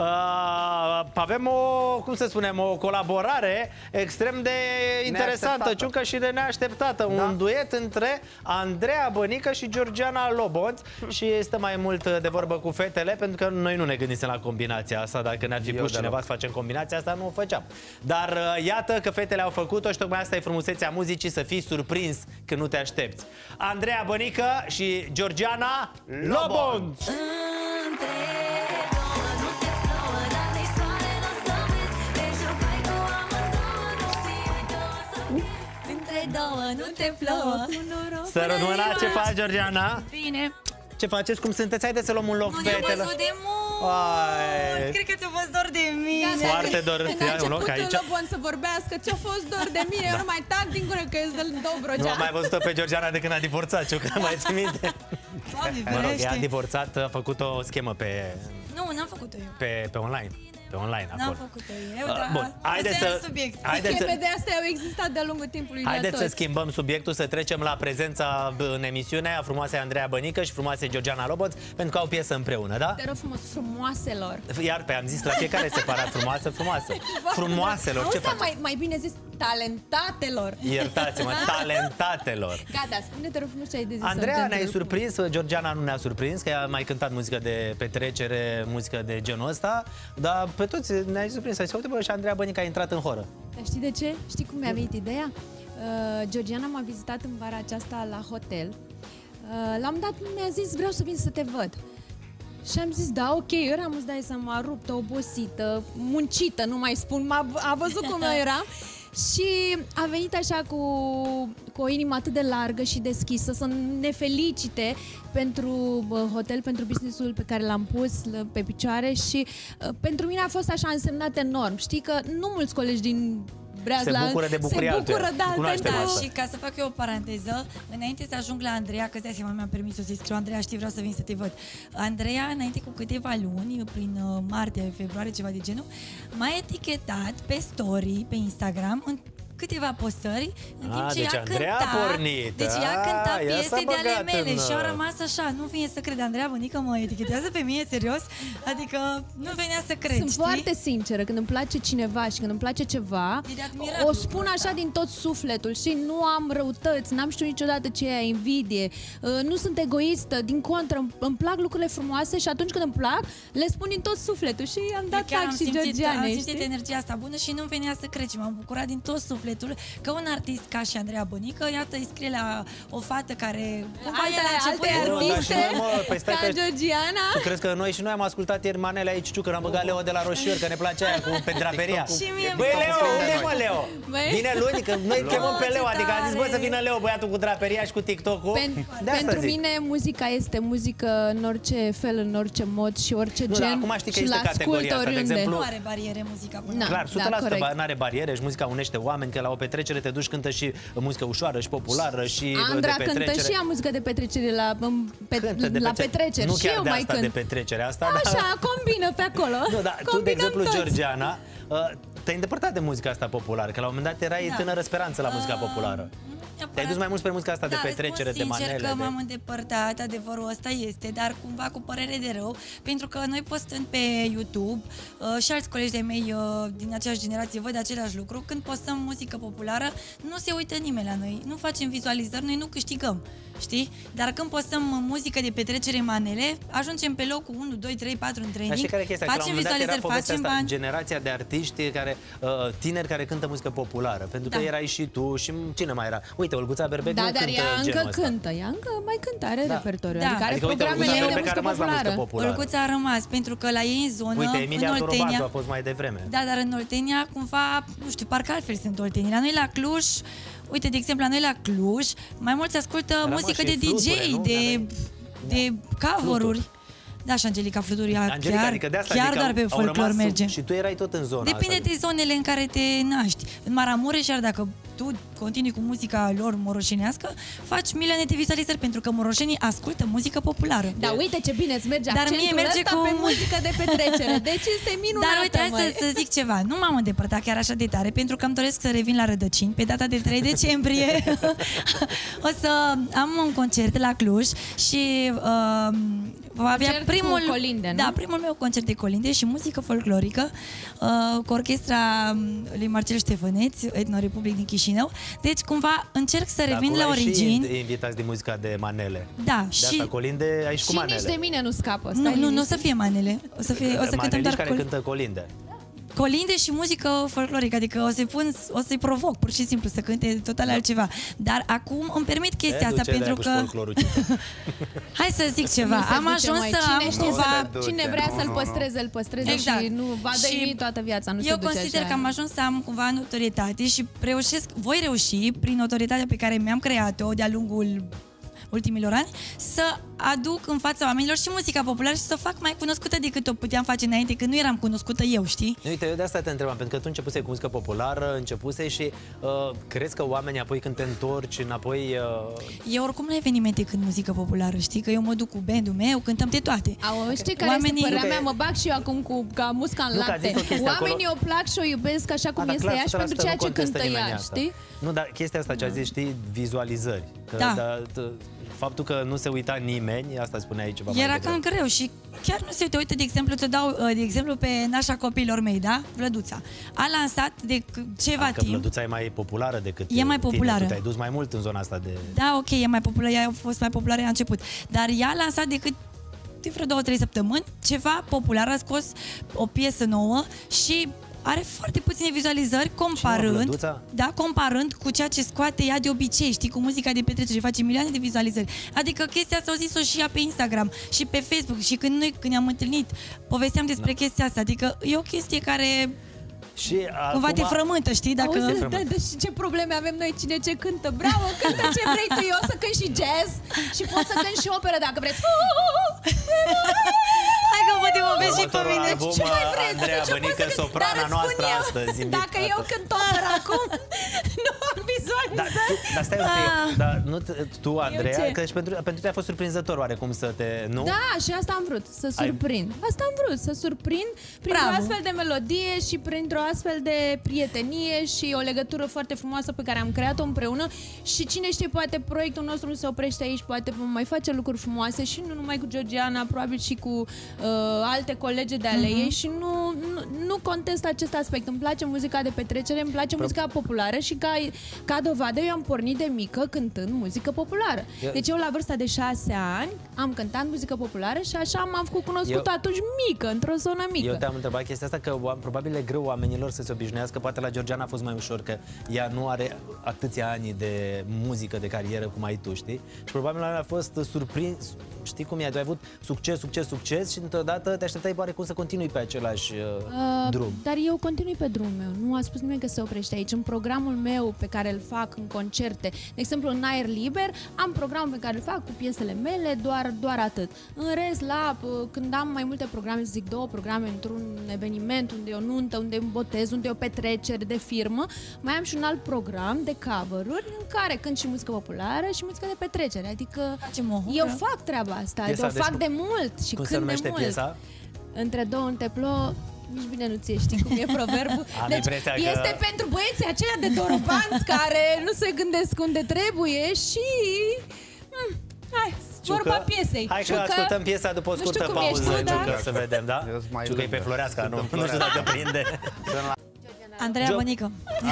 Uh, avem o, cum să spunem, o colaborare extrem de interesantă, Neașteptată. ciuncă și de neașteptată. Da. Un duet între Andreea Bănică și Georgiana Lobonț și este mai mult de vorbă cu fetele, pentru că noi nu ne gândisem la combinația asta. Dacă ne-ar fi Eu pus deloc. cineva să facem combinația asta, nu o făceam. Dar uh, iată că fetele au făcut-o și tocmai asta e frumusețea muzicii, să fii surprins când nu te aștepți. Andreea Bănică și Georgiana Lobonț! Între două nu te plouă Să rămână ce faci, Georgiana? Bine Ce faceți? Cum sunteți? Haideți să luăm un loc, Nu ne-am fetele. văzut de mult Ai. Cred că ți-a fost dor de mine Foarte dor. Când Ia a un loc început aici. Lobon să vorbească, ce-a fost dor de mine, eu nu mai tac din gură că îți dă Nu Dobrogea. am mai văzut-o pe Georgiana de când a divorțat, ce că mai ții minte? Doamne, Mă rog, ea a ferește divorțat, a făcut o schemă pe, Nu, n-am făcut-o eu pe, pe online. Pe online, N-am acolo. făcut-o eu, Uh, dar Bun, haideți ăsta e să, alt subiect haideți să, Scheme de astea au existat de-a lungul timpului la haideți să toți. schimbăm subiectul, să trecem la prezența bă, în emisiune a frumoasei Andreea Bănică și frumoasei Georgiana Lobonț, pentru că au piesă împreună, da? Te rog frumos, frumoaselor. Iar pe am zis la fiecare separat frumoasă, frumoasă. Frumoaselor, ce Auzi, dar faci? mai, mai bine zis, talentatelor. Iertați-mă, talentatelor. Gata, spune-te rog frumos ce ai de zis. Andreea să te ne-ai întrerup. surprins, Georgiana nu ne-a surprins, că a mai cântat muzică de petrecere, muzică de genul ăsta, dar pe toți ne-ai surprins. Ai zis, uite bă, și Andreea Bănică a intrat în horă. Dar știi de ce? Știi cum mi-a venit ideea? Uh, Georgiana m-a vizitat în vara aceasta la hotel. Uh, la un dat mi-a zis, vreau să vin să te văd. Și am zis, da, ok, eu eram, îți dai seama, ruptă, obosită, muncită, nu mai spun, m-a, a văzut cum eu eram. Și a venit așa cu, cu o inimă atât de largă și deschisă să ne felicite pentru bă, hotel, pentru businessul pe care l-am pus l- pe picioare și uh, pentru mine a fost așa însemnat enorm. Știi că nu mulți colegi din Breazla Se bucură de bucuria se bucură, altuia. da, Cunoaștem pentru... asta. Și ca să fac eu o paranteză, înainte să ajung la Andreea, că de seama mi-am permis să-i scriu Andreea, știi, vreau să vin să te văd. Andreea, înainte cu câteva luni, prin uh, martie, februarie, ceva de genul, m-a etichetat pe story, pe Instagram, în câteva postări în timp Ah, ce deci ea Andreea cânta, a pornit. deci ea Ah, cânta ea s-a piese de ale băgat mele în, și au uh, rămas așa, nu vine să cred, Andreea Bunică mă etichetează pe mine, serios? Adică nu venea să cred, Sunt știi? foarte sinceră, când îmi place cineva și când îmi place ceva, E de admirat o lucrul spun ăsta. așa din tot sufletul și nu am răutăți, n-am știut niciodată ce e invidie, uh, nu sunt egoistă, din contră, îmi- îmi plac lucrurile frumoase și atunci când îmi plac, le spun din tot sufletul și am dat Chiar tac am și simțit, am Georgiane, simțit știi? energia asta bună și nu venea să cred și m-am bucurat din tot sufletul că un artist ca și Andreea Bănică, iată, îi scrie la o fată care cumva Alte, el a început alte Nu, dar și artiste, noi, mă, păi stai ca că- Georgiana. Tu crezi că noi și noi am ascultat ieri manele aici, ciucă, am băgat Leo de la Roșior, că ne place aia cu pe draperia. Și mie Băi, îmi Leo, place. unde e, mă, Leo? Băi. Vine luni, că noi chemăm pe ce Leo, adică a zis, bă, tare. să vină Leo, băiatul cu draperia și cu TikTok-ul. Pen, De asta pentru zic. mine muzica este muzică în orice fel, în orice mod și orice Nu, gen dar acum știi că și este l-ascult categoria asta, de oriunde. exemplu, Nu are bariere muzica până Na. la Clar, 100% da, corect. nu are bariere și muzica unește oameni, că la o petrecere te duci, cântă și muzică ușoară și populară și Andra de cântă petrecere. și ea muzică de petrecere la, în- pe, Cântă de la petre- petreceri Nu și chiar eu de mai asta cânt. de petrecere asta, dar... Așa, combină pe acolo. Nu, dar tu, de Combinăm exemplu, toți. Georgiana, uh, te-ai îndepărtat de muzica asta populară, că la un moment dat erai Da. tânără speranță la muzica Uh, populară. nu neapărat. Te-ai dus mai mult spre muzica asta de da, petrecere, îți de spun sincer manele. că de... m-am îndepărtat, adevărul ăsta este, dar cumva cu părere de rău, pentru că noi postând pe YouTube uh, și alți colegi de mei uh, din aceeași generație văd același lucru, când postăm muzică populară, nu se uită nimeni la noi, nu facem vizualizări, noi nu câștigăm, știi? Dar când postăm uh, muzică de petrecere manele, ajungem pe locul 1, 2, 3, 4 în Dar training, știi care e chestia? Că la un facem moment dat era vizualizări, povestea facem asta, bani. generația de artiști care, uh, tineri care cântă muzică populară. Pentru că Da. erai și tu și cine mai era? Uite, Olguța Berbec Da, nu dar cântă ea genul încă ăsta. cântă, ea încă mai cântă, are Da. repertoriu, Da. adică are Adică uite, programe Olguța ei de Berbec a muzică rămas la muzică populară. populară. Olguța a rămas, pentru că la ei în zonă, Uite, în Emilia Torobazu Oltenia, a fost mai devreme. Da, dar în Oltenia, cumva, nu știu, parcă altfel sunt Oltenii. La noi la Cluj, uite, de exemplu, la noi la Cluj, mai mulți ascultă Era, mă, muzică și de fluture, DJ, nu? de, N-aveai- de cover-uri. Da, și Angelica Fluturia, Angelica, chiar, adică de asta chiar zic, doar au- pe au folclor rămas sub- merge. Și tu erai tot în zona Depinde asta. de zonele în care te naști. În Maramureș, iar dacă tu continui cu muzica lor moroșenească, faci milioane de vizualizări pentru că moroșenii ascultă muzică populară. Da, uite ce bine îți merge Dar mie accentul merge ăsta cu- pe muzică de petrecere. Deci este minunată, Dar uite, hai măi. să, să zic ceva. Nu m-am îndepărtat chiar așa de tare, pentru că îmi doresc să revin la rădăcini. Pe data de 3 decembrie o să am un concert la Cluj și uh, va avea Concert cu primul, colinde, nu? da, primul meu concert de colinde și muzică folclorică uh, cu orchestra um, lui Marcel Ștefăneț, Etnorepublic din Chișinău. Deci cumva încerc să revin la Acolo ai origini. Și invitați de muzica de manele. Da, De și asta colinde aici cu Și manele. nici de mine nu scapă. nu, stai nu, nu o liniștit. să fie manele. O să, fie, o să cântăm Maneliști doar care col- cântă colinde. Colinde și muzică folclorică, adică o să-i pun, o să-i provoc pur și simplu să cânte total altceva. Dar acum îmi permit chestia Te asta duce pentru de-aia cu că folclorul. hai să zic ceva. Nu se Am duce, ajuns mai. să cine am știe cumva să- duce, Cine vrea nu, să-l nu, nu. păstreze, îl păstreze Exact. și nu va Și deveni toată viața, nu Eu se duce consider așa. că am ajuns să am cumva notorietate și reușesc, voi reuși, prin notorietatea pe care mi-am creat-o de-a lungul ultimilor ani, să aduc în fața oamenilor și muzica populară și să o fac mai cunoscută decât o puteam face înainte, când nu eram cunoscută eu, știi? Uite, eu de asta te întrebam, pentru că tu începuse cu muzică populară, începuse și uh, crezi că oamenii apoi când te întorci înapoi... Uh, Eu oricum la evenimente când muzică populară, știi? Că eu mă duc cu bandul meu, cântăm de toate. Au, știi care Oamenii- este părerea Nu că mea? e- Mă bag și eu acum cu ca musca în Nu, că a lapte. zis o chestie Oamenii acolo- o plac și o iubesc așa cum da, este clar, ea și 100% pentru ceea nu ce contestă cântă nimeni ea, asta. știi? Nu, dar chestia asta ce a zis, știi, vizualizări. Că, Da. da, t- faptul că nu se uita nimeni, asta spuneai ceva mai Era devreme. cam greu și chiar nu se uite, uite, de exemplu, te dau, uh, de exemplu, pe nașa copiilor mei, da? Vlăduța. A lansat de c- ceva Că timp. Vlăduța e mai populară decât E mai tine. populară. Tu te-ai dus mai mult în zona asta de... Da, ok, e mai populară, ea a fost mai populară la început. Dar ea a lansat decât de vreo două, trei săptămâni, ceva popular, a scos o piesă nouă și are foarte puține vizualizări comparând, Vlăduța? da, comparând cu ceea ce scoate ea de obicei, știi, cu muzica de petrecere, face milioane de vizualizări. Adică chestia asta o zis-o și ea pe Instagram și pe Facebook și când noi, când ne-am întâlnit, povesteam despre chestia asta. Adică e o chestie care Și cumva acum... te frământă, știi, dacă... Auzi, da, da, și ce probleme avem noi, cine ce cântă. Bravo, cântă ce vrei tu, eu o să cânt și jazz și poți să cânt și operă dacă vreți. Hai că mă demovezi și pe Următorul mine. album, Ce mai vreți? Andreea Ce pot Bănică, să cânt? soprana Dar îți spun noastră eu, astăzi, Dacă invitată. eu cânt operă acum, nu am Da, vizualizări. tu, dar stai un Ah. pic, dar nu, te- tu, Andreea, ce? că și pentru, pentru tine a fost surprinzător oarecum să te... Nu? Da, și asta am vrut, să surprind. Asta am vrut, să surprind printr-o Bravo. astfel de melodie și printr-o astfel de prietenie și o legătură foarte frumoasă pe care am creat-o împreună și cine știe, poate proiectul nostru nu se oprește aici, poate vom mai face lucruri frumoase și nu numai cu Georgiana, probabil și cu uh, alte colege de ale ei și nu, nu, nu contest acest aspect. Îmi place muzica de petrecere, îmi place muzica populară și ca, ca dovadă eu am pornit de mică cântând muzică populară. Eu- Deci eu la vârsta de șase ani am cântat muzică populară și așa m-am făcut cunoscut Eu- atunci mică, într-o zonă mică. Eu te-am întrebat chestia asta că oam- probabil e greu oamenilor să se obișnuiască. Poate la Georgiana a fost mai ușor că ea nu are atâția ani de muzică, de carieră cum ai tu, știi? Și probabil a fost surprins, știi cum e, tu ai avut succes, succes, succes și într-o dată te așteptai oarecum să continui pe același uh, Uh, drum. Dar eu continui pe drumul meu. Nu a spus nimeni că se oprește aici. În programul meu pe care îl fac în concerte, de exemplu în aer liber, am programul pe care îl fac cu piesele mele, doar, doar atât. În rest, la, uh, când am mai multe programe, să zic două programe într-un eveniment, unde e o nuntă, unde e un botez, unde e o petrecere de firmă, mai am și un alt program de cover-uri în care cânt și muzică populară și muzică de petrecere. Adică Facem o eu hură. fac treaba asta, Piesa, o deci fac cum- de mult și Cum cânt se numește de mult. piesa? Între două în teplo, nici bine nu ți știi cum e proverbul. Am deci impresia că- este pentru băieții aceia de dorobanți care nu se gândesc unde trebuie și... Hmm, hai, Ciucă? vorba piesei. Hai că Ciucă, ascultăm piesa după o nu știu scurtă cum ești pauză, tu, da? Ciucă, să vedem, da? Eu sunt mai Ciucă e pe lângă. Floreasca, Sunt nu, în nu știu Floreasca. dacă prinde. Andreea Job. Bănică.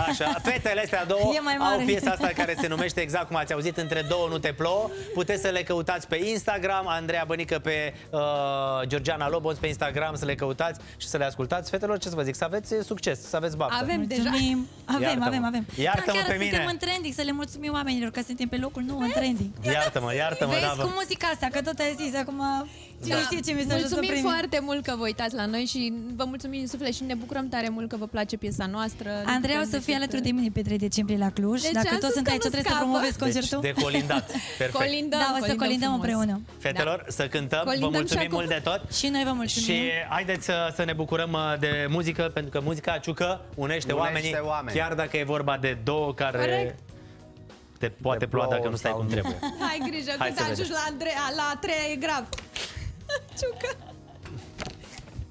Așa, fetele astea două E mai au mare. piesa asta care se numește exact cum ați auzit, Între două nu te plouă. Puteți să le căutați pe Instagram, Andreea Bănică pe uh, Georgiana Lobos pe Instagram, să le căutați și să le ascultați. Fetelor, ce să vă zic, să aveți succes, să aveți baftă. Avem deja. Mulțumim. Avem, Iartă-mă. avem, avem. Iartă-mă da, chiar pe mine. suntem în trending, să le mulțumim oamenilor că suntem pe locul nou în trending. Iartă-mă, iartă-mă, Vezi da, cu vă- muzica asta, că tot ai zis acum... Cine Da. știe ce mesaj o să Mulțumim primim. foarte mult că vă uitați la noi și vă mulțumim din suflet și ne bucurăm tare mult că vă place piesa noastră. Andreea o să fie alături de mine pe 3 decembrie la Cluj. Deci Dacă am tot spus sunt că aici, nu trebuie să scapă. promovezi Deci, concertul. de colindat. Perfect. Colindăm, Da, o să colindăm frumos. împreună. Fetelor, să cântăm, vă Colindăm și mulțumim acum. mult de tot. Și noi vă mulțumim. Și haideți să, să ne bucurăm uh, de muzică, pentru că muzica ciucă unește, Unește oamenii, oameni. chiar dacă e vorba de două care Corect. te poate Te ploua plouă dacă nu stai sau cum nu. trebuie. Hai grijă, Hai când să ajungi vedem. la, Andreea, la a treia e grav. Ciucă.